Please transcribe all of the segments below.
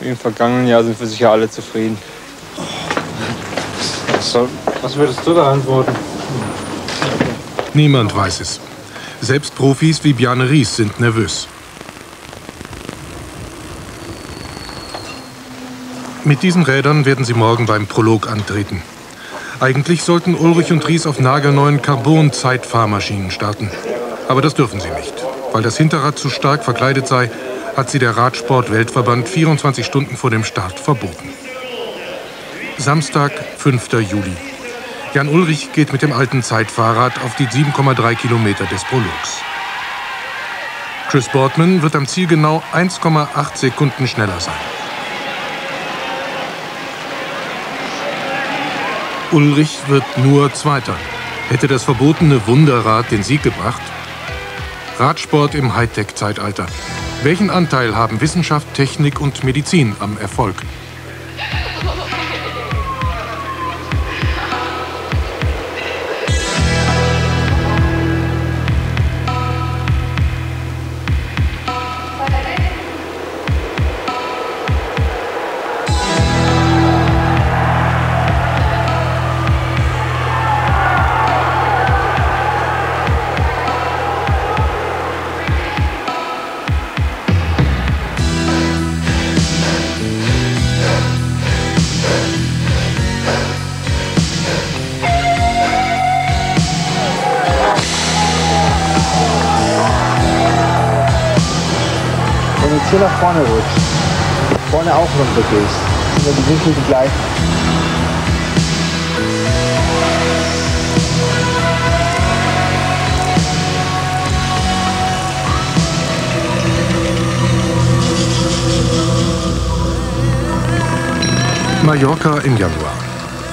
Im vergangenen Jahr sind wir sicher alle zufrieden. Was würdest du da antworten? Niemand weiß es. Selbst Profis wie Bjarne Ries sind nervös. Mit diesen Rädern werden sie morgen beim Prolog antreten. Eigentlich sollten Ulrich und Ries auf nagelneuen Carbon-Zeitfahrmaschinen starten. Aber das dürfen sie nicht. Weil das Hinterrad zu stark verkleidet sei, hat sie der Radsport-Weltverband 24 Stunden vor dem Start verboten. Samstag, 5. Juli. Jan Ulrich geht mit dem alten Zeitfahrrad auf die 7,3 Kilometer des Prologs. Chris Boardman wird am Ziel genau 1,8 Sekunden schneller sein. Ulrich wird nur Zweiter. Hätte das verbotene Wunderrad den Sieg gebracht? Radsport im Hightech-Zeitalter. Welchen Anteil haben Wissenschaft, Technik und Medizin am Erfolg? Auch runter gehst, sind ja die Winkel die gleichen. Mallorca im Januar.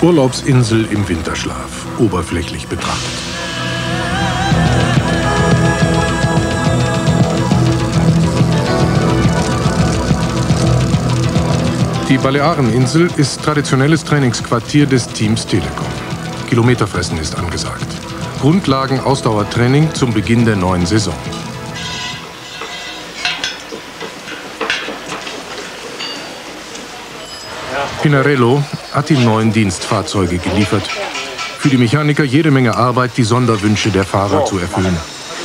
Urlaubsinsel im Winterschlaf, oberflächlich betrachtet. Die Baleareninsel ist traditionelles Trainingsquartier des Teams Telekom. Kilometerfressen ist angesagt. Grundlagen Ausdauertraining zum Beginn der neuen Saison. Pinarello hat die neuen Dienstfahrzeuge geliefert. Für die Mechaniker jede Menge Arbeit, die Sonderwünsche der Fahrer zu erfüllen.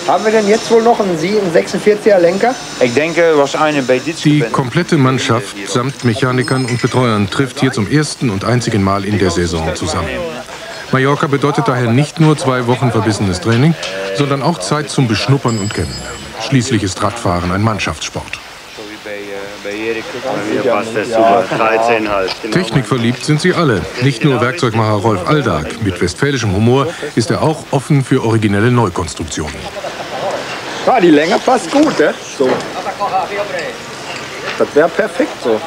Haben wir denn jetzt wohl noch einen 46er Lenker? Ich denke, was eine bei Die komplette Mannschaft samt Mechanikern und Betreuern trifft hier zum ersten und einzigen Mal in der Saison zusammen. Mallorca bedeutet daher nicht nur zwei Wochen verbissenes Training, sondern auch Zeit zum Beschnuppern und Kennenlernen. Schließlich ist Radfahren ein Mannschaftssport. Hier passt das super. 13 Technikverliebt sind sie alle. Nicht nur Werkzeugmacher Rolf Aldag. Mit westfälischem Humor ist er auch offen für originelle Neukonstruktionen. Ah, die Länge passt gut, ne? So. Das wäre perfekt so.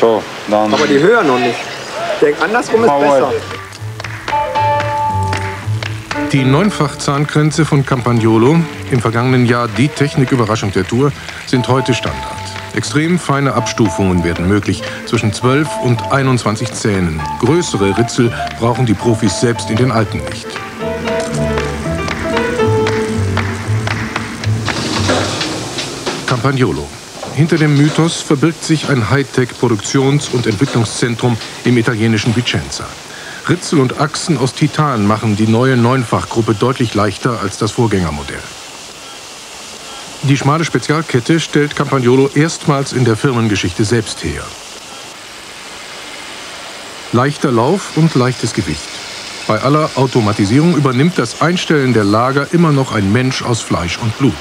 So, dann. Aber die Höhe noch nicht. Ich denke, andersrum ist besser. Die Neunfach-Zahnkränze von Campagnolo, im vergangenen Jahr die Techniküberraschung der Tour, sind heute Standard. Extrem feine Abstufungen werden möglich, zwischen 12 und 21 Zähnen. Größere Ritzel brauchen die Profis selbst in den Alten nicht. Campagnolo. Hinter dem Mythos verbirgt sich ein Hightech-Produktions- und Entwicklungszentrum im italienischen Vicenza. Ritzel und Achsen aus Titan machen die neue Neunfachgruppe deutlich leichter als das Vorgängermodell. Die schmale Spezialkette stellt Campagnolo erstmals in der Firmengeschichte selbst her. Leichter Lauf und leichtes Gewicht. Bei aller Automatisierung übernimmt das Einstellen der Lager immer noch ein Mensch aus Fleisch und Blut.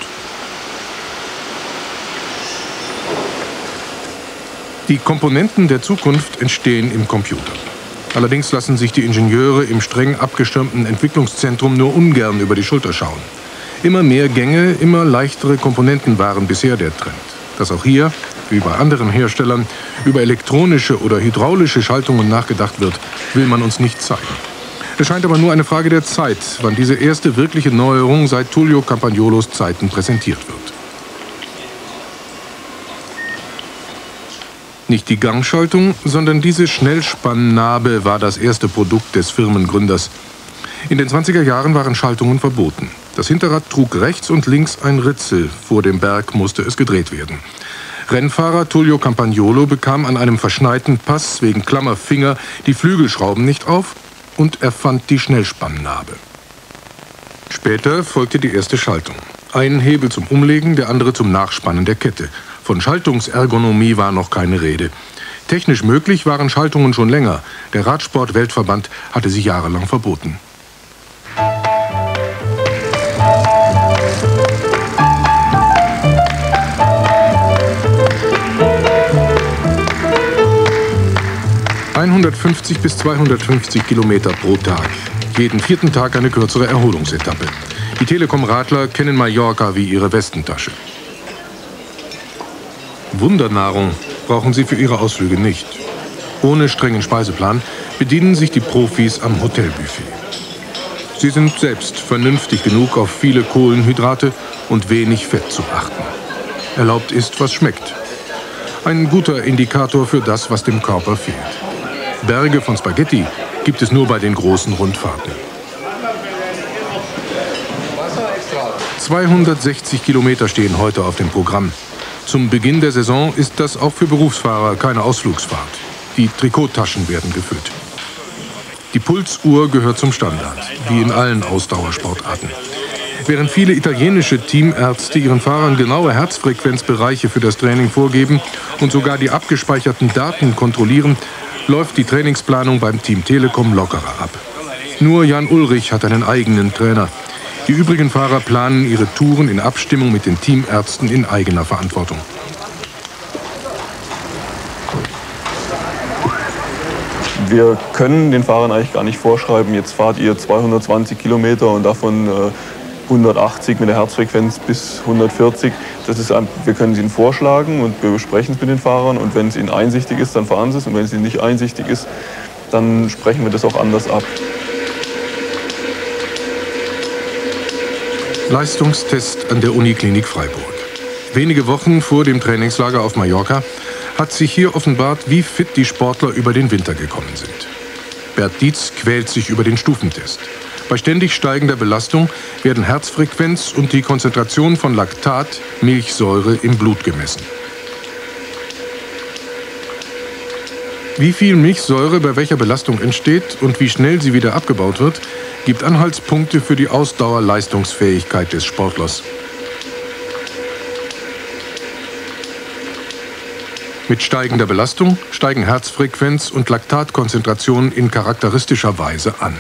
Die Komponenten der Zukunft entstehen im Computer. Allerdings lassen sich die Ingenieure im streng abgestürmten Entwicklungszentrum nur ungern über die Schulter schauen. Immer mehr Gänge, immer leichtere Komponenten waren bisher der Trend. Dass auch hier, wie bei anderen Herstellern, über elektronische oder hydraulische Schaltungen nachgedacht wird, will man uns nicht zeigen. Es scheint aber nur eine Frage der Zeit, wann diese erste wirkliche Neuerung seit Tullio Campagnolos Zeiten präsentiert wird. Nicht die Gangschaltung, sondern diese Schnellspannnarbe war das erste Produkt des Firmengründers. In den 20er Jahren waren Schaltungen verboten. Das Hinterrad trug rechts und links ein Ritzel, vor dem Berg musste es gedreht werden. Rennfahrer Tullio Campagnolo bekam an einem verschneiten Pass wegen klammer Finger die Flügelschrauben nicht auf und erfand die Schnellspannnarbe. Später folgte die erste Schaltung. Ein Hebel zum Umlegen, der andere zum Nachspannen der Kette. Von Schaltungsergonomie war noch keine Rede. Technisch möglich waren Schaltungen schon länger. Der Radsport-Weltverband hatte sie jahrelang verboten. ...150 bis 250 Kilometer pro Tag. Jeden vierten Tag eine kürzere Erholungsetappe. Die Telekom-Radler kennen Mallorca wie ihre Westentasche. Wundernahrung brauchen sie für ihre Ausflüge nicht. Ohne strengen Speiseplan bedienen sich die Profis am Hotelbuffet. Sie sind selbst vernünftig genug, auf viele Kohlenhydrate und wenig Fett zu achten. Erlaubt ist, was schmeckt. Ein guter Indikator für das, was dem Körper fehlt. Berge von Spaghetti gibt es nur bei den großen Rundfahrten. 260 Kilometer stehen heute auf dem Programm. Zum Beginn der Saison ist das auch für Berufsfahrer keine Ausflugsfahrt. Die Trikottaschen werden gefüllt. Die Pulsuhr gehört zum Standard, wie in allen Ausdauersportarten. Während viele italienische Teamärzte ihren Fahrern genaue Herzfrequenzbereiche für das Training vorgeben und sogar die abgespeicherten Daten kontrollieren, läuft die Trainingsplanung beim Team Telekom lockerer ab. Nur Jan Ulrich hat einen eigenen Trainer. Die übrigen Fahrer planen ihre Touren in Abstimmung mit den Teamärzten in eigener Verantwortung. Wir können den Fahrern eigentlich gar nicht vorschreiben, jetzt fahrt ihr 220 Kilometer und davon 180 äh, mit der Herzfrequenz bis 140. Das ist, wir können es ihnen vorschlagen und wir besprechen es mit den Fahrern und wenn es ihnen einsichtig ist, dann fahren sie es und wenn es ihnen nicht einsichtig ist, dann sprechen wir das auch anders ab. Leistungstest an der Uniklinik Freiburg. Wenige Wochen vor dem Trainingslager auf Mallorca hat sich hier offenbart, wie fit die Sportler über den Winter gekommen sind. Bert Dietz quält sich über den Stufentest. Bei ständig steigender Belastung werden Herzfrequenz und die Konzentration von Laktat, Milchsäure im Blut gemessen. Wie viel Milchsäure bei welcher Belastung entsteht und wie schnell sie wieder abgebaut wird, gibt Anhaltspunkte für die Ausdauerleistungsfähigkeit des Sportlers. Mit steigender Belastung steigen Herzfrequenz und Laktatkonzentration in charakteristischer Weise an.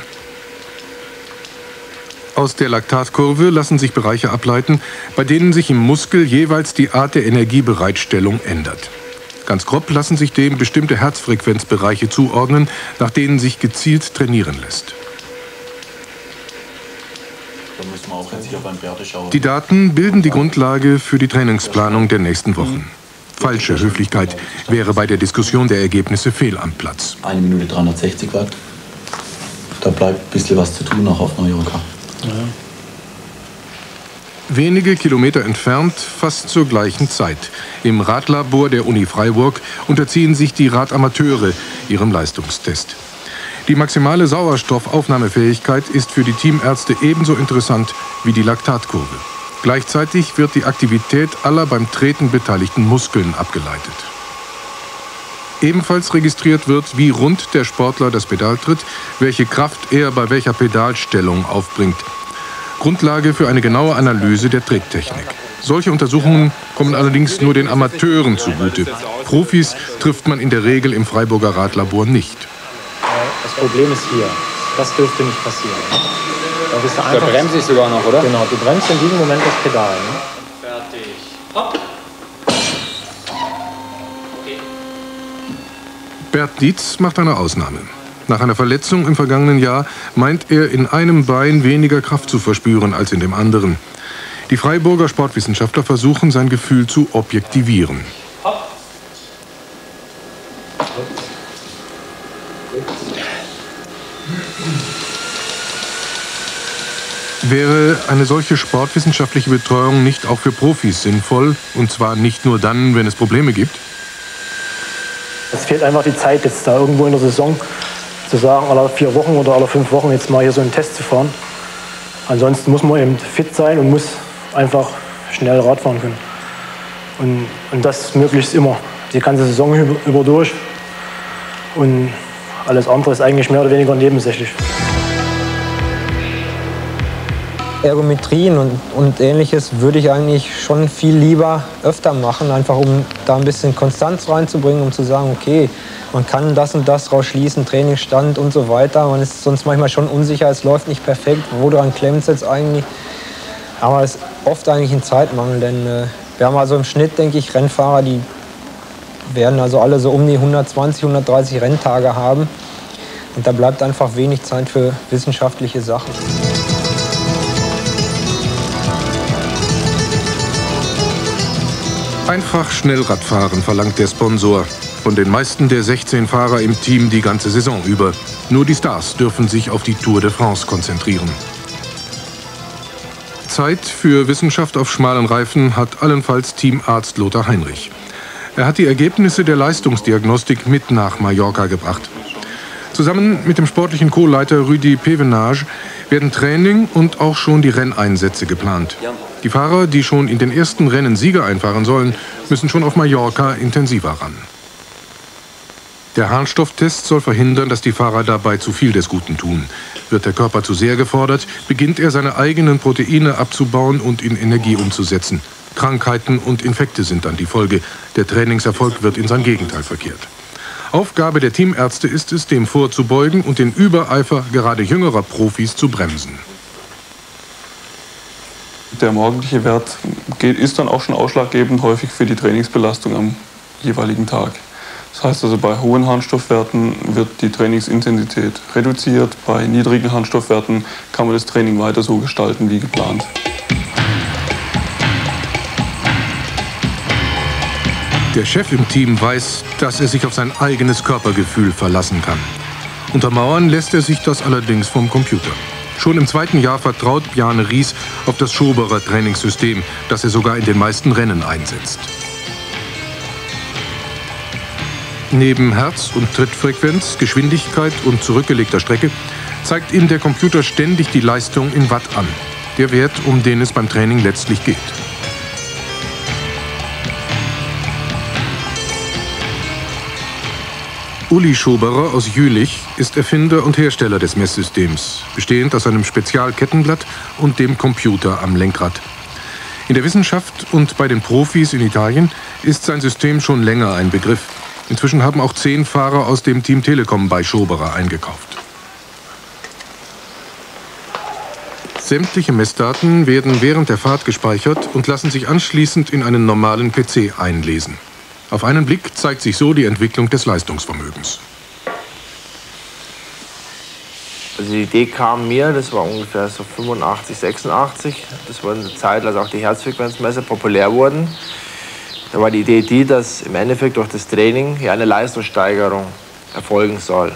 Aus der Laktatkurve lassen sich Bereiche ableiten, bei denen sich im Muskel jeweils die Art der Energiebereitstellung ändert. Ganz grob lassen sich dem bestimmte Herzfrequenzbereiche zuordnen, nach denen sich gezielt trainieren lässt. Die Daten bilden die Grundlage für die Trainingsplanung der nächsten Wochen. Falsche Höflichkeit wäre bei der Diskussion der Ergebnisse fehl am Platz. Eine Minute 360 Watt. Da bleibt ein bisschen was zu tun noch auf Mallorca. Ja. Wenige Kilometer entfernt, fast zur gleichen Zeit. Im Radlabor der Uni Freiburg unterziehen sich die Radamateure ihrem Leistungstest. Die maximale Sauerstoffaufnahmefähigkeit ist für die Teamärzte ebenso interessant wie die Laktatkurve. Gleichzeitig wird die Aktivität aller beim Treten beteiligten Muskeln abgeleitet. Ebenfalls registriert wird, wie rund der Sportler das Pedal tritt, welche Kraft er bei welcher Pedalstellung aufbringt – Grundlage für eine genaue Analyse der Trägtechnik. Solche Untersuchungen kommen allerdings nur den Amateuren zugute. Profis trifft man in der Regel im Freiburger Radlabor nicht. Das Problem ist hier. Das dürfte nicht passieren. Da, bist du einfach, da bremse ich sogar noch, oder? Genau, du bremst in diesem Moment das Pedal. Ne? Fertig. Hopp. Okay. Bert Dietz macht eine Ausnahme. Nach einer Verletzung im vergangenen Jahr meint er in einem Bein weniger Kraft zu verspüren als in dem anderen. Die Freiburger Sportwissenschaftler versuchen, sein Gefühl zu objektivieren. Wäre eine solche sportwissenschaftliche Betreuung nicht auch für Profis sinnvoll? Und zwar nicht nur dann, wenn es Probleme gibt? Es fehlt einfach die Zeit, jetzt da irgendwo in der Saison zu sagen, alle vier Wochen oder alle fünf Wochen jetzt mal hier so einen Test zu fahren. Ansonsten muss man eben fit sein und muss einfach schnell Rad fahren können. Und, und das möglichst immer, die ganze Saison über, über durch. Und alles andere ist eigentlich mehr oder weniger nebensächlich. Ergometrien und, und ähnliches würde ich eigentlich schon viel lieber öfter machen, einfach um da ein bisschen Konstanz reinzubringen, um zu sagen, okay, man kann das und das rausschließen, Trainingsstand und so weiter. Man ist sonst manchmal schon unsicher, es läuft nicht perfekt, woran klemmt es jetzt eigentlich? Aber es ist oft eigentlich ein Zeitmangel, denn äh, wir haben also im Schnitt, denke ich, Rennfahrer, die werden also alle so um die 120, 130 Renntage haben. Und da bleibt einfach wenig Zeit für wissenschaftliche Sachen. Einfach Schnellradfahren verlangt der Sponsor. Von den meisten der 16 Fahrer im Team die ganze Saison über. Nur die Stars dürfen sich auf die Tour de France konzentrieren. Zeit für Wissenschaft auf schmalen Reifen hat allenfalls Teamarzt Lothar Heinrich. Er hat die Ergebnisse der Leistungsdiagnostik mit nach Mallorca gebracht. Zusammen mit dem sportlichen Co-Leiter Rüdi Pevenage werden Training und auch schon die Renneinsätze geplant. Die Fahrer, die schon in den ersten Rennen Sieger einfahren sollen, müssen schon auf Mallorca intensiver ran. Der Harnstofftest soll verhindern, dass die Fahrer dabei zu viel des Guten tun. Wird der Körper zu sehr gefordert, beginnt er seine eigenen Proteine abzubauen und in Energie umzusetzen. Krankheiten und Infekte sind dann die Folge. Der Trainingserfolg wird in sein Gegenteil verkehrt. Aufgabe der Teamärzte ist es, dem vorzubeugen und den Übereifer gerade jüngerer Profis zu bremsen. Der morgendliche Wert ist dann auch schon ausschlaggebend häufig für die Trainingsbelastung am jeweiligen Tag. Das heißt also, bei hohen Harnstoffwerten wird die Trainingsintensität reduziert. Bei niedrigen Harnstoffwerten kann man das Training weiter so gestalten wie geplant. Der Chef im Team weiß, dass er sich auf sein eigenes Körpergefühl verlassen kann. Untermauern lässt er sich das allerdings vom Computer. Schon im zweiten Jahr vertraut Bjarne Ries auf das Schoberer Trainingssystem, das er sogar in den meisten Rennen einsetzt. Neben Herz- und Trittfrequenz, Geschwindigkeit und zurückgelegter Strecke zeigt ihm der Computer ständig die Leistung in Watt an. Der Wert, um den es beim Training letztlich geht. Uli Schoberer aus Jülich ist Erfinder und Hersteller des Messsystems, bestehend aus einem Spezialkettenblatt und dem Computer am Lenkrad. In der Wissenschaft und bei den Profis in Italien ist sein System schon länger ein Begriff. Inzwischen haben auch zehn Fahrer aus dem Team Telekom bei Schoberer eingekauft. Sämtliche Messdaten werden während der Fahrt gespeichert und lassen sich anschließend in einen normalen PC einlesen. Auf einen Blick zeigt sich so die Entwicklung des Leistungsvermögens. Also die Idee kam mir, das war ungefähr so 85, 86. Das war eine Zeit, als auch die Herzfrequenzmesser populär wurden. Da war die Idee die, dass im Endeffekt durch das Training ja eine Leistungssteigerung erfolgen soll.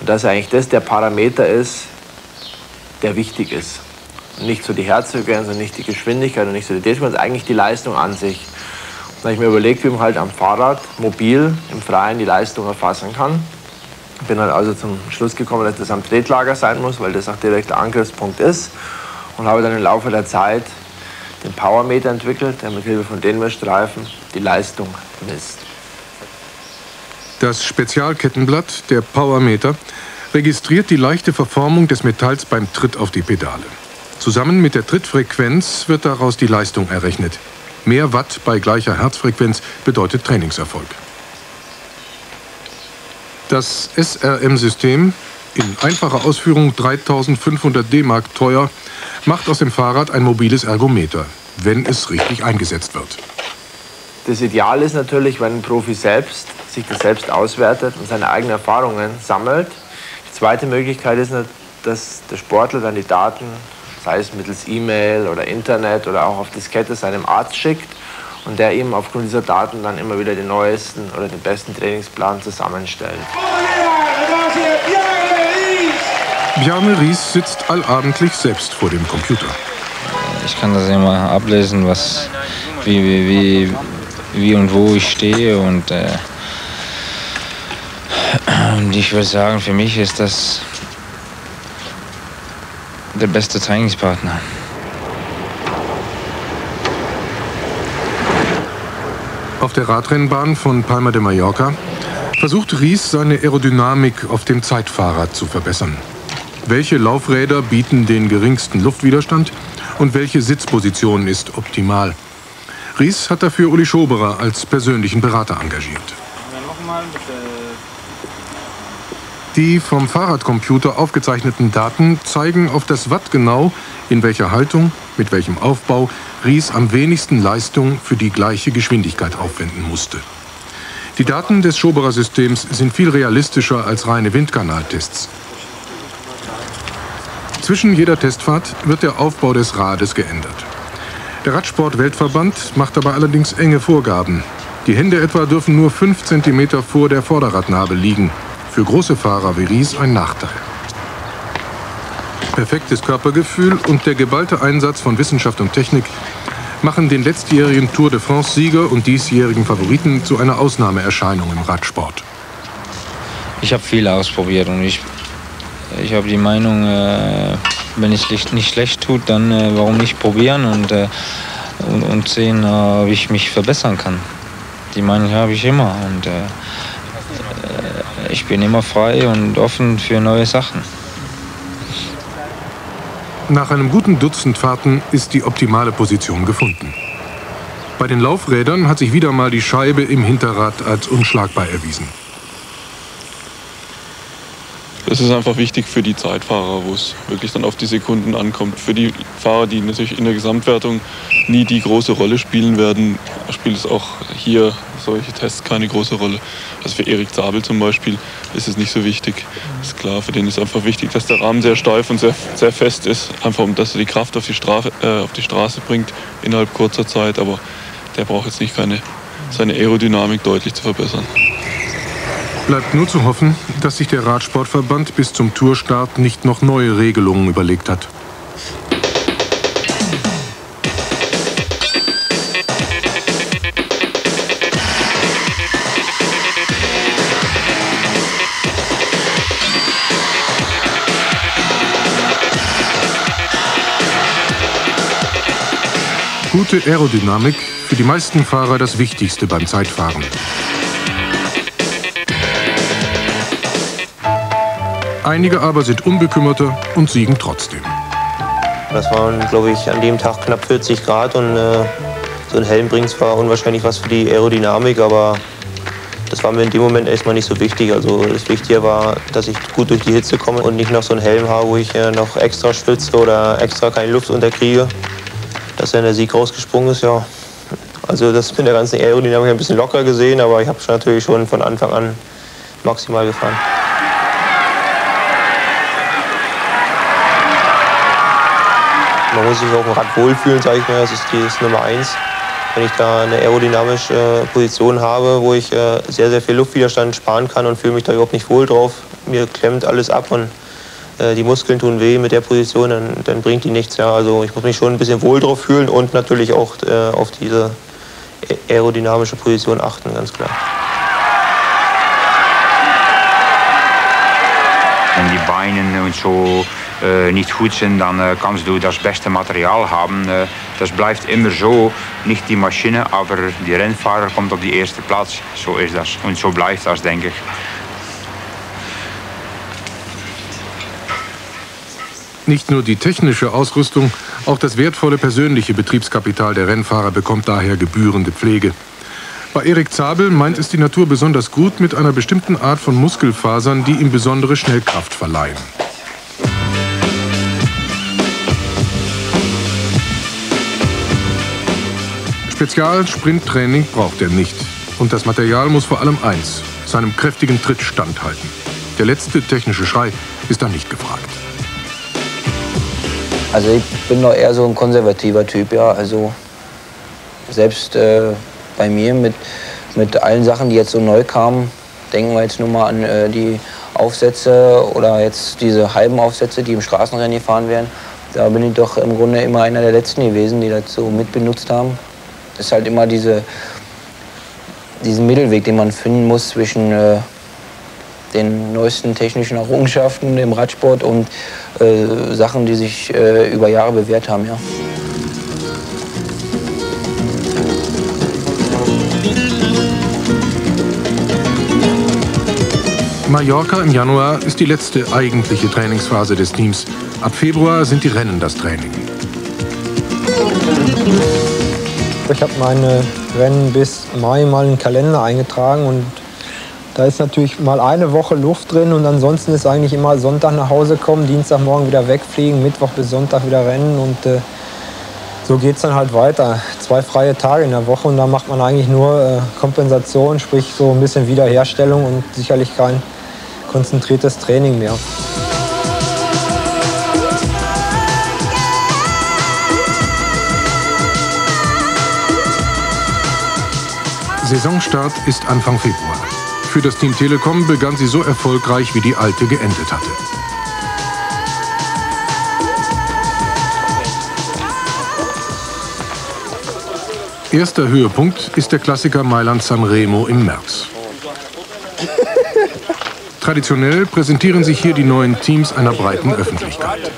Und dass eigentlich das der Parameter ist, der wichtig ist. Und nicht so die Herzfrequenz und nicht die Geschwindigkeit und nicht so die Drehfrequenz, eigentlich die Leistung an sich. Da habe ich mir überlegt, wie man halt am Fahrrad mobil im Freien die Leistung erfassen kann. Bin halt also zum Schluss gekommen, dass das am Tretlager sein muss, weil das auch direkt der Angriffspunkt ist. Und habe dann im Laufe der Zeit den Powermeter entwickelt, der mit Hilfe von den Messstreifen die Leistung misst. Das Spezialkettenblatt, der Powermeter, registriert die leichte Verformung des Metalls beim Tritt auf die Pedale. Zusammen mit der Trittfrequenz wird daraus die Leistung errechnet. Mehr Watt bei gleicher Herzfrequenz bedeutet Trainingserfolg. Das SRM-System, in einfacher Ausführung 3500 D-Mark teuer, macht aus dem Fahrrad ein mobiles Ergometer, wenn es richtig eingesetzt wird. Das Ideal ist natürlich, wenn ein Profi selbst sich das selbst auswertet und seine eigenen Erfahrungen sammelt. Die zweite Möglichkeit ist, dass der Sportler dann die Daten sei es mittels E-Mail oder Internet oder auch auf Diskette seinem Arzt schickt und der ihm aufgrund dieser Daten dann immer wieder den neuesten oder den besten Trainingsplan zusammenstellt. Bjarne Ries sitzt allabendlich selbst vor dem Computer. Ich kann das immer ablesen, was, wie, wie, wie, wie und wo ich stehe und, äh, und ich würde sagen, für mich ist das der beste Trainingspartner. Auf der Radrennbahn von Palma de Mallorca versucht Ries seine Aerodynamik auf dem Zeitfahrrad zu verbessern. Welche Laufräder bieten den geringsten Luftwiderstand und welche Sitzposition ist optimal? Ries hat dafür Uli Schoberer als persönlichen Berater engagiert. Die vom Fahrradcomputer aufgezeichneten Daten zeigen auf das Watt genau, in welcher Haltung, mit welchem Aufbau Ries am wenigsten Leistung für die gleiche Geschwindigkeit aufwenden musste. Die Daten des Schoberer Systems sind viel realistischer als reine Windkanaltests. Zwischen jeder Testfahrt wird der Aufbau des Rades geändert. Der Radsport-Weltverband macht dabei allerdings enge Vorgaben. Die Hände etwa dürfen nur 5 cm vor der Vorderradnabe liegen. Für große Fahrer wie Ries ein Nachteil. Perfektes Körpergefühl und der geballte Einsatz von Wissenschaft und Technik machen den letztjährigen Tour de France-Sieger und diesjährigen Favoriten zu einer Ausnahmeerscheinung im Radsport. Ich habe viel ausprobiert und ich, ich habe die Meinung, äh, wenn es nicht schlecht tut, dann äh, warum nicht probieren und, äh, und, und, sehen, äh, wie ich mich verbessern kann. Die Meinung habe ich immer und äh, ich bin immer frei und offen für neue Sachen. Nach einem guten Dutzend Fahrten ist die optimale Position gefunden. Bei den Laufrädern hat sich wieder mal die Scheibe im Hinterrad als unschlagbar erwiesen. Das ist einfach wichtig für die Zeitfahrer, wo es wirklich dann auf die Sekunden ankommt. Für die Fahrer, die natürlich in der Gesamtwertung nie die große Rolle spielen werden, spielt es auch hier solche Tests keine große Rolle. Also für Erik Zabel zum Beispiel ist es nicht so wichtig. Ist klar, für den ist einfach wichtig, dass der Rahmen sehr steif und sehr, sehr fest ist. Einfach um dass er die Kraft auf die, Strafe, äh, auf die Straße bringt innerhalb kurzer Zeit. Aber der braucht jetzt nicht keine, seine Aerodynamik deutlich zu verbessern. Bleibt nur zu hoffen, dass sich der Radsportverband bis zum Tourstart nicht noch neue Regelungen überlegt hat. Gute Aerodynamik für die meisten Fahrer das Wichtigste beim Zeitfahren. Einige aber sind unbekümmerter und siegen trotzdem. Das waren, glaube ich, an dem Tag knapp 40 Grad und äh, so ein Helm bringt zwar unwahrscheinlich was für die Aerodynamik, aber das war mir in dem Moment erstmal nicht so wichtig. Also das Wichtige war, dass ich gut durch die Hitze komme und nicht noch so einen Helm habe, wo ich äh, noch extra schwitze oder extra keine Luft unterkriege. Dass dann der Sieg rausgesprungen ist, ja. Also das mit der ganzen Aerodynamik ein bisschen locker gesehen, aber ich habe natürlich schon von Anfang an maximal gefahren. Man muss sich auf dem Rad wohlfühlen, sage ich mal. Das ist die ist Nummer eins. Wenn ich da eine aerodynamische äh, Position habe, wo ich äh, sehr, sehr viel Luftwiderstand sparen kann und fühle mich da überhaupt nicht wohl drauf, mir klemmt alles ab und äh, die Muskeln tun weh mit der Position, dann, dann, bringt die nichts. Ja. Also ich muss mich schon ein bisschen wohl drauf fühlen und natürlich auch auf diese aerodynamische Position achten, ganz klar. Wenn die Beine und so äh, nicht gut sind, dann äh, kannst du das beste Material haben. Äh, das bleibt immer so, nicht die Maschine, aber die Rennfahrer kommt auf die erste Platz. So ist das und so bleibt das, denke ich. Nicht nur die technische Ausrüstung, auch das wertvolle persönliche Betriebskapital der Rennfahrer bekommt daher gebührende Pflege. Bei Erik Zabel meint es die Natur besonders gut mit einer bestimmten Art von Muskelfasern, die ihm besondere Schnellkraft verleihen. Spezial-Sprinttraining braucht er nicht. Und das Material muss vor allem eins, seinem kräftigen Tritt standhalten. Der letzte technische Schrei ist dann nicht gefragt. Also ich bin doch eher so ein konservativer Typ, ja. Also selbst äh, bei mir mit, mit allen Sachen, die jetzt so neu kamen, denken wir jetzt nur mal an äh, die Aufsätze oder jetzt diese halben Aufsätze, die im Straßenrennen gefahren werden. Da bin ich doch im Grunde immer einer der Letzten gewesen, die das so mitbenutzt haben ist halt immer diese, diesen Mittelweg, den man finden muss zwischen äh, den neuesten technischen Errungenschaften im Radsport und äh, Sachen, die sich äh, über Jahre bewährt haben. Ja. Mallorca im Januar ist die letzte eigentliche Trainingsphase des Teams. Ab Februar sind die Rennen das Training. Ich habe meine Rennen bis Mai mal in den Kalender eingetragen und da ist natürlich mal eine Woche Luft drin und ansonsten ist eigentlich immer Sonntag nach Hause kommen, Dienstagmorgen wieder wegfliegen, Mittwoch bis Sonntag wieder rennen und äh, so geht es dann halt weiter. Zwei freie Tage in der Woche und da macht man eigentlich nur äh, Kompensation, sprich so ein bisschen Wiederherstellung und sicherlich kein konzentriertes Training mehr. Saisonstart ist Anfang Februar. Für das Team Telekom begann sie so erfolgreich, wie die alte geendet hatte. Erster Höhepunkt ist der Klassiker Mailand Sanremo im März. Traditionell präsentieren sich hier die neuen Teams einer breiten Öffentlichkeit.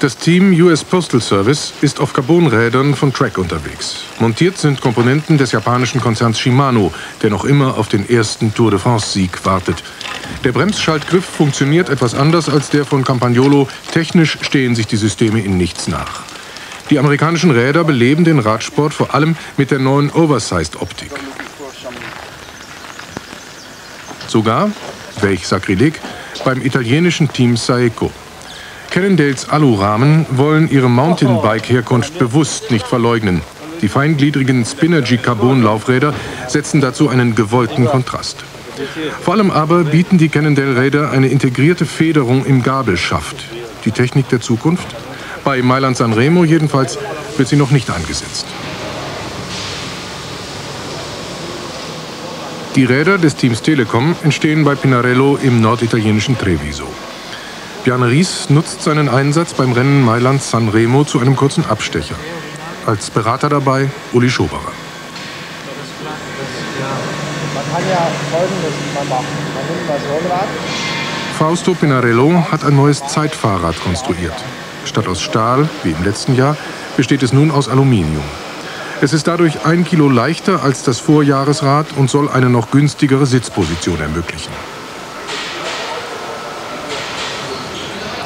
Das Team US Postal Service ist auf Carbonrädern von Track unterwegs. Montiert sind Komponenten des japanischen Konzerns Shimano, der noch immer auf den ersten Tour de France-Sieg wartet. Der Bremsschaltgriff funktioniert etwas anders als der von Campagnolo. Technisch stehen sich die Systeme in nichts nach. Die amerikanischen Räder beleben den Radsport vor allem mit der neuen Oversized-Optik. Sogar, welch Sakrileg, beim italienischen Team Saeco. Cannondales Alurahmen wollen ihre Mountainbike-Herkunft bewusst nicht verleugnen. Die feingliedrigen Spinergy Carbon-Laufräder setzen dazu einen gewollten Kontrast. Vor allem aber bieten die Cannondale-Räder eine integrierte Federung im Gabelschaft. Die Technik der Zukunft? Bei Mailand Sanremo jedenfalls wird sie noch nicht eingesetzt. Die Räder des Teams Telekom entstehen bei Pinarello im norditalienischen Treviso. Bjarne Ries nutzt seinen Einsatz beim Rennen Mailand Sanremo zu einem kurzen Abstecher. Als Berater dabei Uli Schoberer. Man kann ja folgendes machen. Man nimmt das Rennrad. Fausto Pinarello hat ein neues Zeitfahrrad konstruiert. Statt aus Stahl, wie im letzten Jahr, besteht es nun aus Aluminium. Es ist dadurch ein Kilo leichter als das Vorjahresrad und soll eine noch günstigere Sitzposition ermöglichen.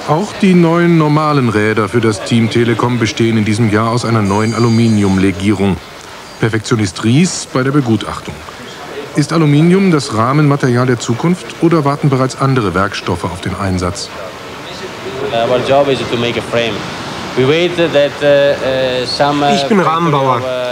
Auch die neuen normalen Räder für das Team Telekom bestehen in diesem Jahr aus einer neuen Aluminiumlegierung. Perfektionist Ries bei der Begutachtung. Ist Aluminium das Rahmenmaterial der Zukunft oder warten bereits andere Werkstoffe auf den Einsatz? Our job is to make a frame. We wait that uh, some, ich bin Rahmenbauer.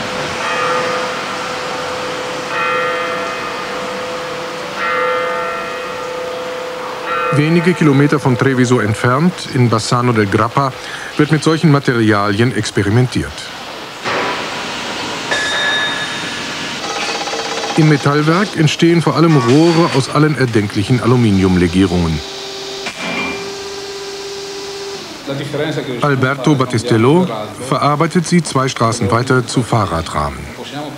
Wenige Kilometer von Treviso entfernt, in Bassano del Grappa, wird mit solchen Materialien experimentiert. Im Metallwerk entstehen vor allem Rohre aus allen erdenklichen Aluminiumlegierungen. Alberto Battistello verarbeitet sie zwei Straßen weiter zu Fahrradrahmen.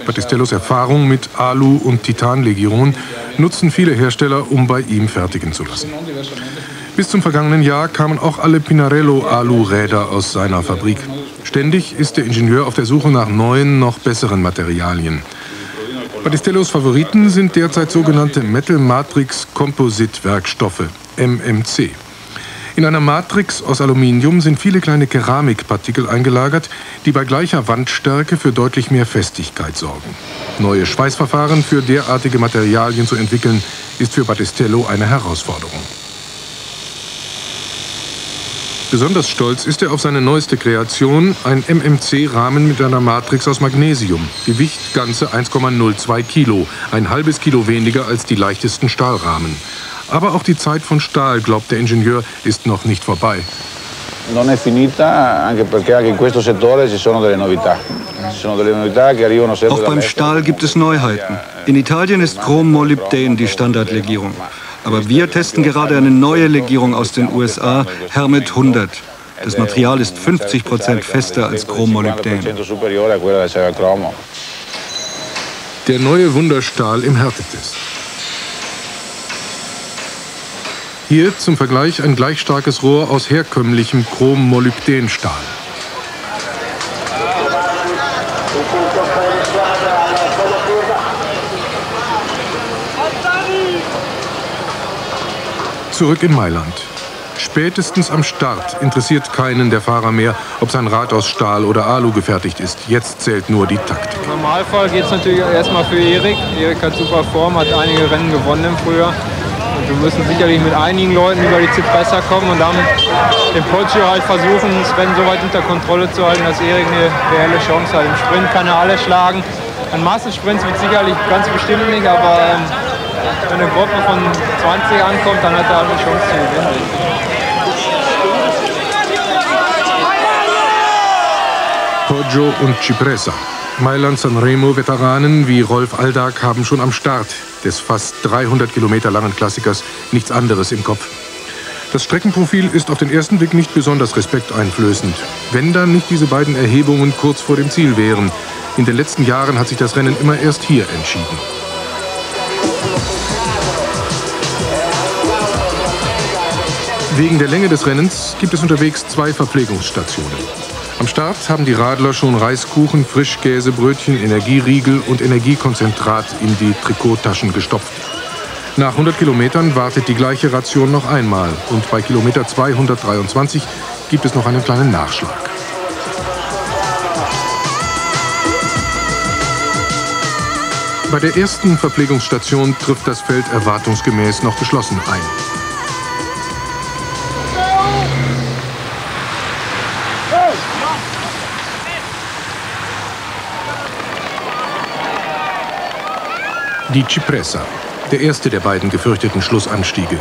Battistellos Erfahrung mit Alu- und Titanlegierungen nutzen viele Hersteller, um bei ihm fertigen zu lassen. Bis zum vergangenen Jahr kamen auch alle Pinarello-Alu-Räder aus seiner Fabrik. Ständig ist der Ingenieur auf der Suche nach neuen, noch besseren Materialien. Battistellos Favoriten sind derzeit sogenannte Metal Matrix Composite Werkstoffe, MMC. In einer Matrix aus Aluminium sind viele kleine Keramikpartikel eingelagert, die bei gleicher Wandstärke für deutlich mehr Festigkeit sorgen. Neue Schweißverfahren für derartige Materialien zu entwickeln, ist für Battistello eine Herausforderung. Besonders stolz ist er auf seine neueste Kreation, ein MMC-Rahmen mit einer Matrix aus Magnesium. Gewicht ganze 1,02 Kilo, ein halbes Kilo weniger als die leichtesten Stahlrahmen. Aber auch die Zeit von Stahl, glaubt der Ingenieur, ist noch nicht vorbei. Non è finita, anche perché anche in questo settore ci sono delle novità. Auch beim Stahl gibt es Neuheiten. In Italien ist Chrom-Molybdän die Standardlegierung. Aber wir testen gerade eine neue Legierung aus den USA, Hermet 100. Das Material ist 50 Prozent fester als Chrom-Molybdän. Der neue Wunderstahl im Härtetest. Hier zum Vergleich ein gleich starkes Rohr aus herkömmlichem Chrom-Molybdenstahl. Zurück in Mailand. Spätestens am Start interessiert keinen der Fahrer mehr, ob sein Rad aus Stahl oder Alu gefertigt ist. Jetzt zählt nur die Taktik. Im Normalfall geht es natürlich erstmal für Erik. Erik hat super Form, hat einige Rennen gewonnen im Frühjahr. Wir müssen sicherlich mit einigen Leuten über die Zipressa kommen und dann den Poggio halt versuchen, Rennen so weit unter Kontrolle zu halten, dass Erik eine reelle Chance hat. Im Sprint kann er alle schlagen. An Massensprints wird sicherlich ganz bestimmt nicht, aber ähm, wenn eine Gruppe von 20 ankommt, dann hat er eine Chance zu gewinnen. Poggio und Cipressa. Mailand-Sanremo-Veteranen wie Rolf Aldag haben schon am Start des fast 300 Kilometer langen Klassikers nichts anderes im Kopf. Das Streckenprofil ist auf den ersten Blick nicht besonders respekteinflößend. Wenn dann nicht diese beiden Erhebungen kurz vor dem Ziel wären. In den letzten Jahren hat sich das Rennen immer erst hier entschieden. Wegen der Länge des Rennens gibt es unterwegs zwei Verpflegungsstationen. Am Start haben die Radler schon Reiskuchen, Frischkäse, Brötchen, Energieriegel und Energiekonzentrat in die Trikottaschen gestopft. Nach 100 Kilometern wartet die gleiche Ration noch einmal und bei Kilometer 223 gibt es noch einen kleinen Nachschlag. Bei der ersten Verpflegungsstation trifft das Feld erwartungsgemäß noch geschlossen ein. Die Cipressa, der erste der beiden gefürchteten Schlussanstiege.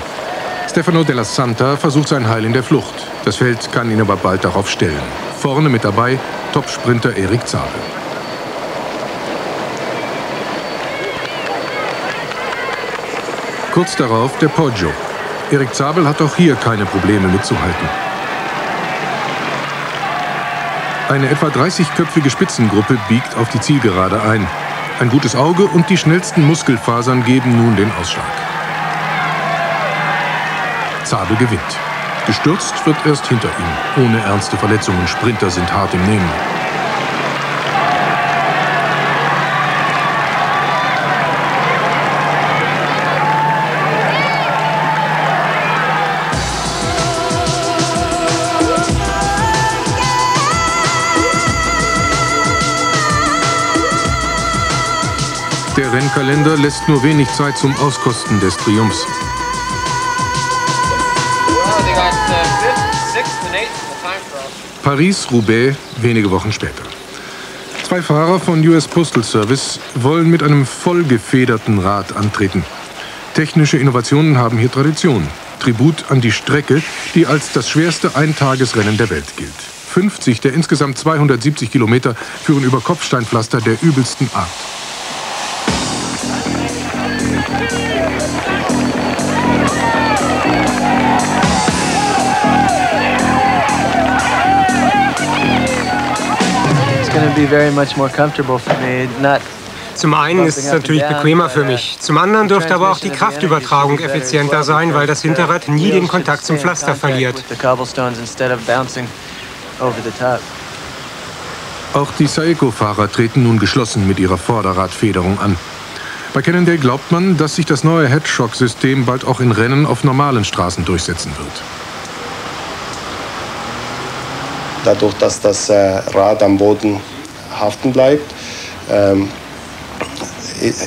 Stefano della Santa versucht sein Heil in der Flucht. Das Feld kann ihn aber bald darauf stellen. Vorne mit dabei Topsprinter Erik Zabel. Kurz darauf der Poggio. Erik Zabel hat auch hier keine Probleme mitzuhalten. Eine etwa 30-köpfige Spitzengruppe biegt auf die Zielgerade ein. Ein gutes Auge und die schnellsten Muskelfasern geben nun den Ausschlag. Zabel gewinnt. Gestürzt wird erst hinter ihm. Ohne ernste Verletzungen. Sprinter sind hart im Nehmen. Der Rennkalender lässt nur wenig Zeit zum Auskosten des Triumphs. Paris-Roubaix wenige Wochen später. Zwei Fahrer von US Postal Service wollen mit einem vollgefederten Rad antreten. Technische Innovationen haben hier Tradition. Tribut an die Strecke, die als das schwerste Eintagesrennen der Welt gilt. 50 der insgesamt 270 Kilometer führen über Kopfsteinpflaster der übelsten Art. Zum einen ist es natürlich bequemer für mich. Zum anderen dürfte aber auch die Kraftübertragung effizienter sein, weil das Hinterrad nie den Kontakt zum Pflaster verliert. Auch die Saeco-Fahrer treten nun geschlossen mit ihrer Vorderradfederung an. Bei Cannondale glaubt man, dass sich das neue Headshock-System bald auch in Rennen auf normalen Straßen durchsetzen wird. Dadurch, dass das äh, Rad am Boden haften bleibt, ähm,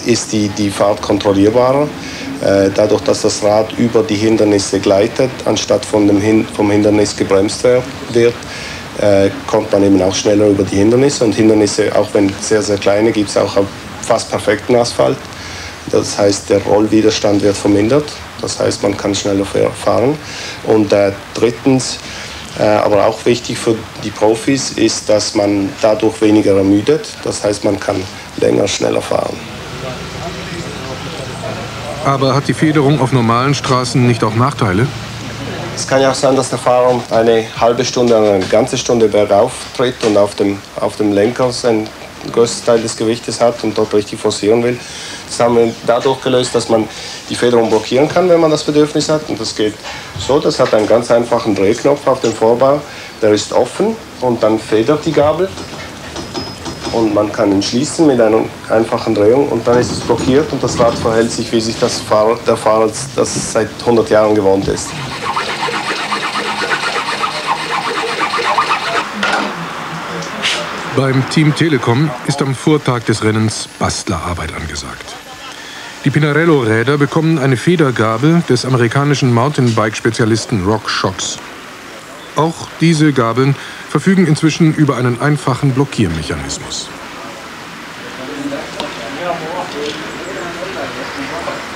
ist die, die Fahrt kontrollierbarer. Äh, dadurch, dass das Rad über die Hindernisse gleitet, anstatt von dem Hin vom Hindernis gebremst wird, äh, kommt man eben auch schneller über die Hindernisse. Und Hindernisse, auch wenn sehr, sehr kleine, gibt es auch auf fast perfekten Asphalt. Das heißt, der Rollwiderstand wird vermindert. Das heißt, man kann schneller fahren. Und äh, drittens, aber auch wichtig für die Profis, ist, dass man dadurch weniger ermüdet. Das heißt, man kann länger, schneller fahren. Aber hat die Federung auf normalen Straßen nicht auch Nachteile? Es kann ja auch sein, dass der Fahrer eine halbe Stunde, eine ganze Stunde bergauf tritt und auf dem, auf dem Lenker sein größten Teil des Gewichtes hat und dort richtig forcieren will. Das haben wir dadurch gelöst, dass man die Federung blockieren kann, wenn man das Bedürfnis hat. Und das geht so, das hat einen ganz einfachen Drehknopf auf dem Vorbau. Der ist offen und dann federt die Gabel. Und man kann ihn schließen mit einer einfachen Drehung und dann ist es blockiert und das Rad verhält sich, wie sich das Fahrer, der Fahrer das seit 100 Jahren gewohnt ist. Beim Team Telekom ist am Vortag des Rennens Bastlerarbeit angesagt. Die Pinarello-Räder bekommen eine Federgabel des amerikanischen Mountainbike-Spezialisten Rock Shocks. Auch diese Gabeln verfügen inzwischen über einen einfachen Blockiermechanismus.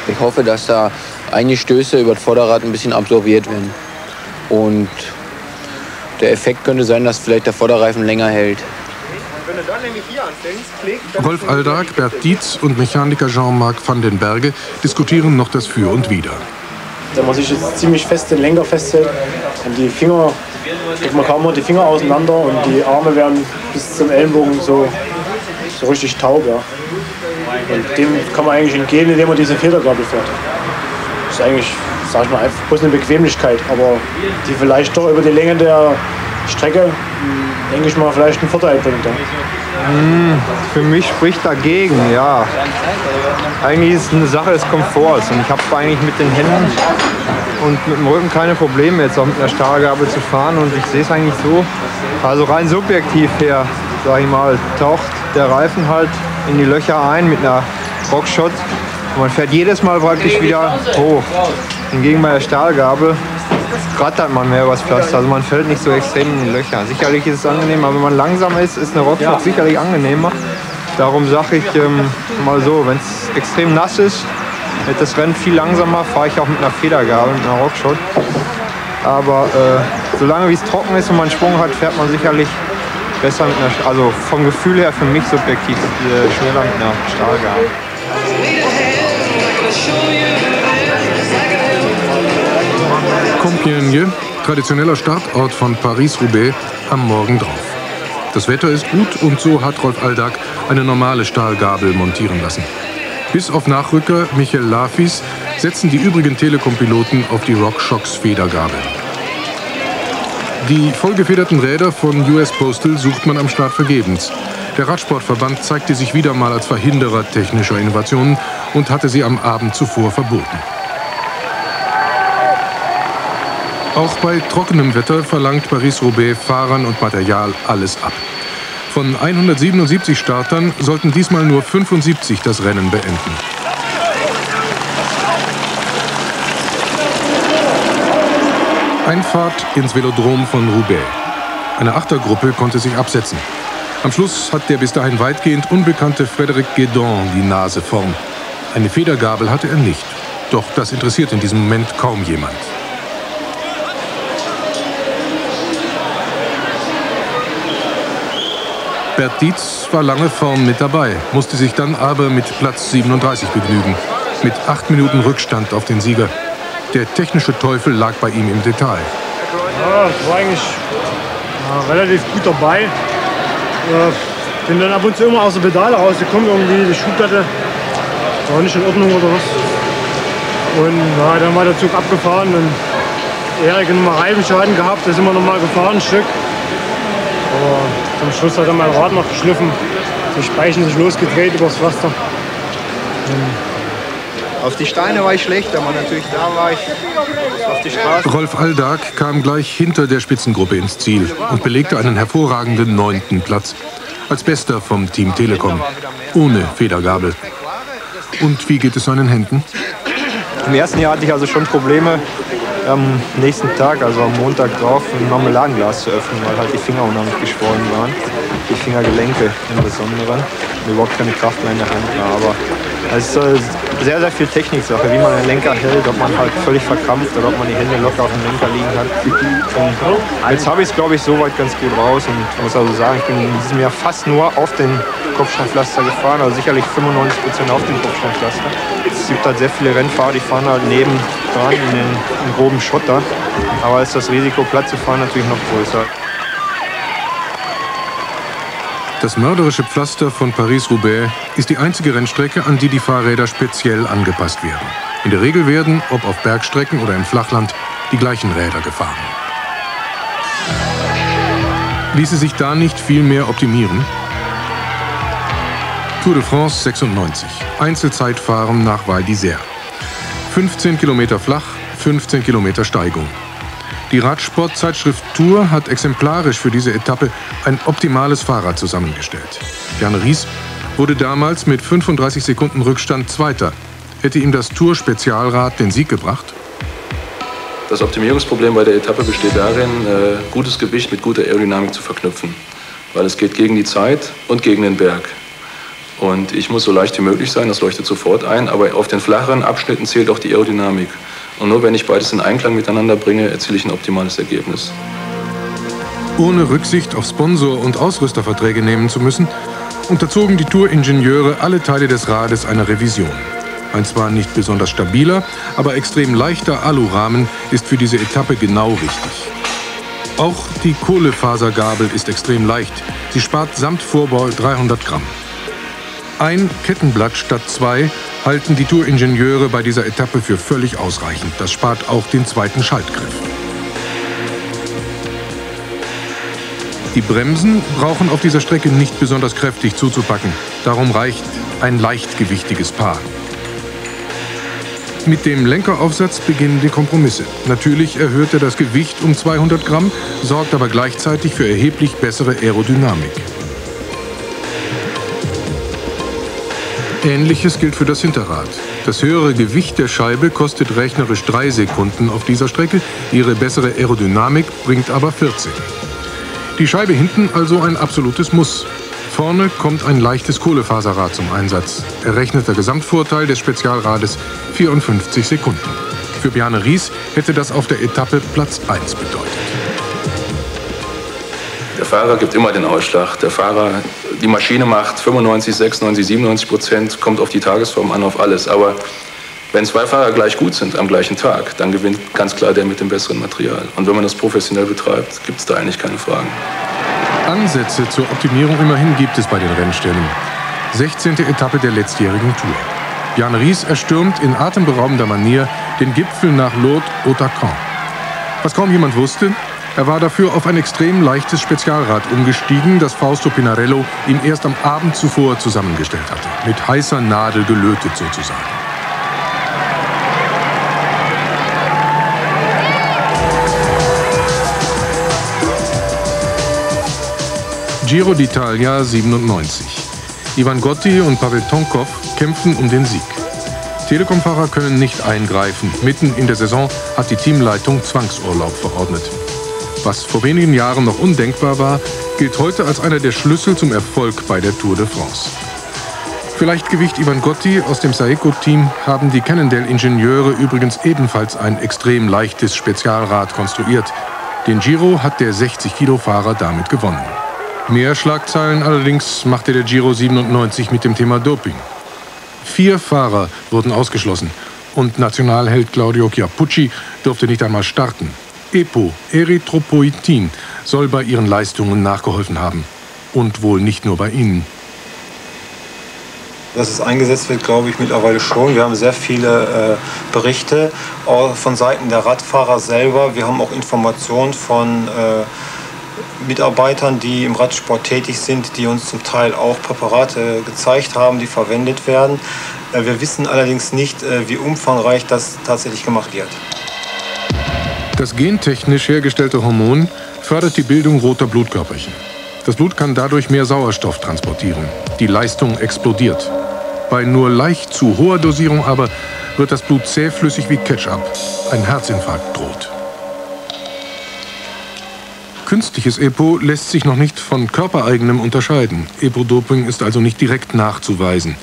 Ich hoffe, dass da einige Stöße über das Vorderrad ein bisschen absorbiert werden. Und der Effekt könnte sein, dass vielleicht der Vorderreifen länger hält. Wenn du dann nämlich hier anfängst, klick, Rolf Aldag, Bert Dietz und Mechaniker Jean-Marc van den Berge diskutieren noch das Für und Wider. Wenn man sich jetzt ziemlich fest den Lenker festhält und die Finger, kriegt man kaum noch die Finger auseinander und die Arme werden bis zum Ellenbogen so, so richtig taub. Ja. Und dem kann man eigentlich entgehen, indem man diese Federgabel fährt. Das ist eigentlich, sag ich mal, einfach bloß eine Bequemlichkeit, aber die vielleicht doch über die Länge der Strecke denke ich mal, vielleicht einen Vorteil bringt. Hm, für mich spricht dagegen, ja. Eigentlich ist es eine Sache des Komforts und ich habe eigentlich mit den Händen und mit dem Rücken keine Probleme, jetzt auch mit einer Stahlgabel zu fahren und ich sehe es eigentlich so, also rein subjektiv her, sage ich mal, taucht der Reifen halt in die Löcher ein mit einer Rockshot und man fährt jedes Mal praktisch wieder hoch. Hingegen bei der Stahlgabel rattert man mehr übers Pflaster. Also man fällt nicht so extrem in die Löcher. Sicherlich ist es angenehm, aber wenn man langsam ist, ist eine Rockshot ja. sicherlich angenehmer. Darum sage ich ähm, mal so, wenn es extrem nass ist, wird das Rennen viel langsamer, fahre ich auch mit einer Federgabel, mit einer Rockshot. Aber äh, solange wie es trocken ist und man Schwung hat, fährt man sicherlich besser mit einer, also vom Gefühl her für mich subjektiv äh, schneller mit einer Stahlgabel. Compiègne, traditioneller Startort von Paris-Roubaix, am Morgen drauf. Das Wetter ist gut und so hat Rolf Aldag eine normale Stahlgabel montieren lassen. Bis auf Nachrücker Michael Lafis setzen die übrigen Telekom-Piloten auf die RockShox Federgabel. Die vollgefederten Räder von US Postal sucht man am Start vergebens. Der Radsportverband zeigte sich wieder mal als Verhinderer technischer Innovationen und hatte sie am Abend zuvor verboten. Auch bei trockenem Wetter verlangt Paris-Roubaix Fahrern und Material alles ab. Von 177 Startern sollten diesmal nur 75 das Rennen beenden. Einfahrt ins Velodrom von Roubaix. Eine Achtergruppe konnte sich absetzen. Am Schluss hat der bis dahin weitgehend unbekannte Frédéric Guédon die Nase vorn. Eine Federgabel hatte er nicht. Doch das interessiert in diesem Moment kaum jemand. Bert Dietz war lange vorn mit dabei, musste sich dann aber mit Platz 37 begnügen. Mit acht Minuten Rückstand auf den Sieger. Der technische Teufel lag bei ihm im Detail. Ja, ich war eigentlich ja, relativ gut dabei. Äh, bin dann ab und zu immer aus der Pedale rausgekommen, irgendwie die Schuhplatte war nicht in Ordnung oder was. Und ja, dann war der Zug abgefahren und Erik nochmal Reifenschaden gehabt, da sind wir nochmal gefahren ein Stück. Aber zum Schluss hat er mein Rad noch geschliffen. Die Speichen sich losgedreht übers Pflaster. Ähm, auf die Steine war ich schlecht, aber natürlich da war ich auf die Straße. Rolf Aldag kam gleich hinter der Spitzengruppe ins Ziel und belegte einen hervorragenden neunten Platz. Als bester vom Team Telekom. Ohne Federgabel. Und wie geht es seinen Händen? Im ersten Jahr hatte ich also schon Probleme, am nächsten Tag, also am Montag drauf, ein Marmeladenglas zu öffnen, weil halt die Finger unheimlich geschwollen waren. Die Fingergelenke im Besonderen. Und überhaupt keine Kraft mehr in der Hand war. Aber es ist sehr, sehr viel Techniksache, wie man den Lenker hält, ob man halt völlig verkrampft oder ob man die Hände locker auf dem Lenker liegen hat. Und jetzt habe ich es, glaube ich, soweit ganz gut raus und muss also sagen, ich bin in diesem Jahr fast nur auf den Kopfsteinpflaster gefahren, also sicherlich 95 Prozent auf den Kopfsteinpflaster. Es gibt halt sehr viele Rennfahrer, die fahren halt neben dran in den in groben Schotter, aber ist das Risiko, platt zu fahren, natürlich noch größer. Das mörderische Pflaster von Paris-Roubaix ist die einzige Rennstrecke, an die die Fahrräder speziell angepasst werden. In der Regel werden, ob auf Bergstrecken oder im Flachland, die gleichen Räder gefahren. Ließe sich da nicht viel mehr optimieren? Tour de France 96. Einzelzeitfahren nach Val d'Isère. 15 Kilometer flach, 15 Kilometer Steigung. Die Radsportzeitschrift Tour hat exemplarisch für diese Etappe ein optimales Fahrrad zusammengestellt. Jan Ries wurde damals mit 35 Sekunden Rückstand Zweiter. Hätte ihm das Tour-Spezialrad den Sieg gebracht? Das Optimierungsproblem bei der Etappe besteht darin, äh, gutes Gewicht mit guter Aerodynamik zu verknüpfen. Weil es geht gegen die Zeit und gegen den Berg. Und ich muss so leicht wie möglich sein, das leuchtet sofort ein, aber auf den flacheren Abschnitten zählt auch die Aerodynamik. Und nur wenn ich beides in Einklang miteinander bringe, erziele ich ein optimales Ergebnis. Ohne Rücksicht auf Sponsor- und Ausrüsterverträge nehmen zu müssen, unterzogen die Touringenieure alle Teile des Rades einer Revision. Ein zwar nicht besonders stabiler, aber extrem leichter Alurahmen ist für diese Etappe genau richtig. Auch die Kohlefasergabel ist extrem leicht. Sie spart samt Vorbau 300 Gramm. Ein Kettenblatt statt zwei halten die Touringenieure bei dieser Etappe für völlig ausreichend. Das spart auch den zweiten Schaltgriff. Die Bremsen brauchen auf dieser Strecke nicht besonders kräftig zuzupacken. Darum reicht ein leichtgewichtiges Paar. Mit dem Lenkeraufsatz beginnen die Kompromisse. Natürlich erhöht er das Gewicht um 200 Gramm, sorgt aber gleichzeitig für erheblich bessere Aerodynamik. Ähnliches gilt für das Hinterrad. Das höhere Gewicht der Scheibe kostet rechnerisch drei Sekunden auf dieser Strecke, ihre bessere Aerodynamik bringt aber 14. Die Scheibe hinten also ein absolutes Muss. Vorne kommt ein leichtes Kohlefaserrad zum Einsatz. Errechneter Gesamtvorteil des Spezialrades 54 Sekunden. Für Bjarne Ries hätte das auf der Etappe Platz 1 bedeutet. Der Fahrer gibt immer den Ausschlag. Der Fahrer, die Maschine macht 95, 96, 97 Prozent, kommt auf die Tagesform an, auf alles. Aber wenn zwei Fahrer gleich gut sind am gleichen Tag, dann gewinnt ganz klar der mit dem besseren Material. Und wenn man das professionell betreibt, gibt es da eigentlich keine Fragen. Ansätze zur Optimierung immerhin gibt es bei den Rennstellen. 16. Etappe der letztjährigen Tour. Jan Ries erstürmt in atemberaubender Manier den Gipfel nach Lourdes-Otacan. Was kaum jemand wusste, er war dafür auf ein extrem leichtes Spezialrad umgestiegen, das Fausto Pinarello ihm erst am Abend zuvor zusammengestellt hatte. Mit heißer Nadel gelötet sozusagen. Giro d'Italia 97. Ivan Gotti und Pavel Tonkov kämpfen um den Sieg. Telekom-Fahrer können nicht eingreifen. Mitten in der Saison hat die Teamleitung Zwangsurlaub verordnet. Was vor wenigen Jahren noch undenkbar war, gilt heute als einer der Schlüssel zum Erfolg bei der Tour de France. Vielleicht Gewicht Ivan Gotti aus dem Saeco-Team haben die Cannondale-Ingenieure übrigens ebenfalls ein extrem leichtes Spezialrad konstruiert. Den Giro hat der 60-Kilo-Fahrer damit gewonnen. Mehr Schlagzeilen allerdings machte der Giro 97 mit dem Thema Doping. Vier Fahrer wurden ausgeschlossen und Nationalheld Claudio Chiappucci durfte nicht einmal starten. EPO, Erythropoietin, soll bei ihren Leistungen nachgeholfen haben. Und wohl nicht nur bei ihnen. Dass es eingesetzt wird, glaube ich mittlerweile schon. Wir haben sehr viele äh, Berichte von Seiten der Radfahrer selber. Wir haben auch Informationen von äh, Mitarbeitern, die im Radsport tätig sind, die uns zum Teil auch Präparate gezeigt haben, die verwendet werden. Äh, wir wissen allerdings nicht, äh, wie umfangreich das tatsächlich gemacht wird. Das gentechnisch hergestellte Hormon fördert die Bildung roter Blutkörperchen. Das Blut kann dadurch mehr Sauerstoff transportieren. Die Leistung explodiert. Bei nur leicht zu hoher Dosierung aber wird das Blut zähflüssig wie Ketchup. Ein Herzinfarkt droht. Künstliches EPO lässt sich noch nicht von körpereigenem unterscheiden. EPO-Doping ist also nicht direkt nachzuweisen.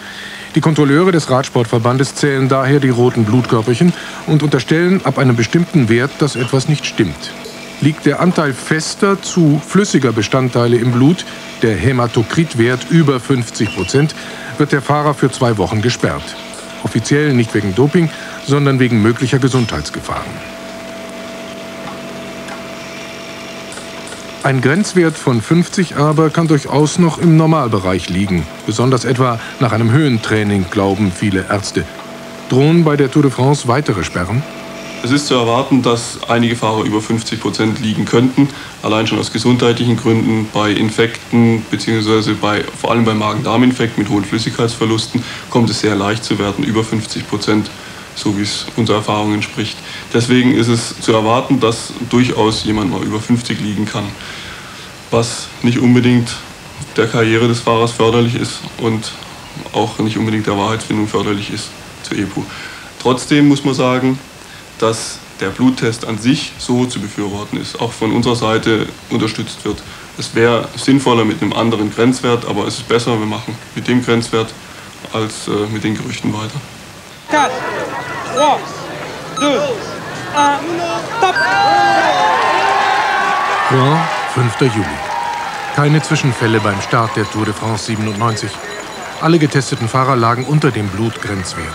Die Kontrolleure des Radsportverbandes zählen daher die roten Blutkörperchen und unterstellen ab einem bestimmten Wert, dass etwas nicht stimmt. Liegt der Anteil fester zu flüssiger Bestandteile im Blut, der Hämatokritwert über 50 Prozent, wird der Fahrer für zwei Wochen gesperrt. Offiziell nicht wegen Doping, sondern wegen möglicher Gesundheitsgefahren. Ein Grenzwert von 50 aber kann durchaus noch im Normalbereich liegen. Besonders etwa nach einem Höhentraining, glauben viele Ärzte. Drohen bei der Tour de France weitere Sperren? Es ist zu erwarten, dass einige Fahrer über 50 Prozent liegen könnten, allein schon aus gesundheitlichen Gründen. Bei Infekten bzw. Bei, vor allem bei Magen-Darm-Infekten mit hohen Flüssigkeitsverlusten kommt es sehr leicht zu werden, über 50 Prozent, so wie es unserer Erfahrung entspricht. Deswegen ist es zu erwarten, dass durchaus jemand mal über 50 liegen kann, was nicht unbedingt der Karriere des Fahrers förderlich ist und auch nicht unbedingt der Wahrheitsfindung förderlich ist zur EPU. Trotzdem muss man sagen, dass der Bluttest an sich so zu befürworten ist, auch von unserer Seite unterstützt wird. Es wäre sinnvoller mit einem anderen Grenzwert, aber es ist besser, wir machen mit dem Grenzwert als äh, mit den Gerüchten weiter. 4, 3, 2, 1, top! Rouen, 5. Juli. Keine Zwischenfälle beim Start der Tour de France 97. Alle getesteten Fahrer lagen unter dem Blutgrenzwert.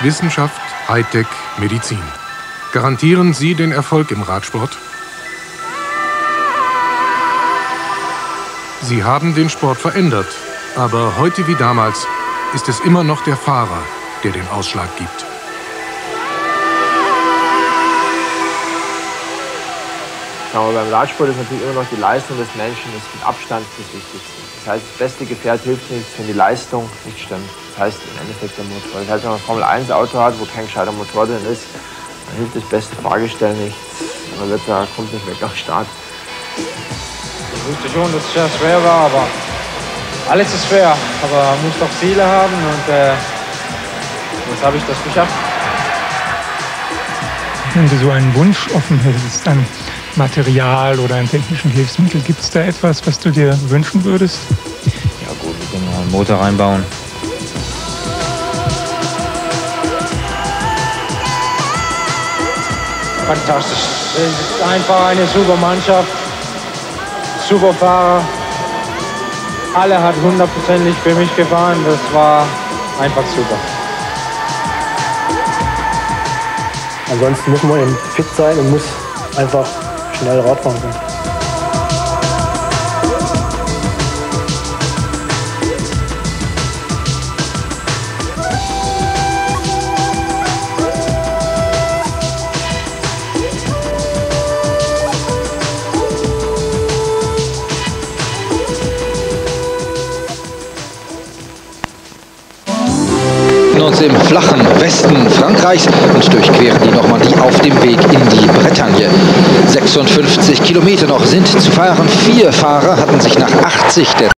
Wissenschaft, Hightech, Medizin. Garantieren Sie den Erfolg im Radsport? Sie haben den Sport verändert, aber heute wie damals ist es immer noch der Fahrer, der den Ausschlag gibt. Aber beim Radsport ist natürlich immer noch die Leistung des Menschen ist mit Abstand das Wichtigste. Das heißt, das beste Gefährt hilft nichts, wenn die Leistung nicht stimmt. Das heißt im Endeffekt der Motor. Das heißt, wenn man ein Formel 1 Auto hat, wo kein gescheiter Motor drin ist, dann hilft das beste Fahrgestell nichts. Man wird da, kommt nicht weg am Start. Ich wusste schon, dass es sehr schwer war, aber alles ist schwer. Aber man muss doch Ziele haben und äh, jetzt habe ich das geschafft. Wenn du so einen Wunsch offen hältst an Material oder an technischen Hilfsmittel, gibt es da etwas, was du dir wünschen würdest? Ja gut, wir können einen Motor reinbauen. fantastisch. Es ist einfach eine super Mannschaft, super Fahrer. Alle hat hundertprozentig für mich gefahren. Das war einfach super. Ansonsten muss man eben fit sein und muss einfach schnell Radfahren können. Im flachen Westen Frankreichs und durchqueren die Normandie auf dem Weg in die Bretagne. 56 Kilometer noch sind zu fahren. Vier Fahrer hatten sich nach 80 der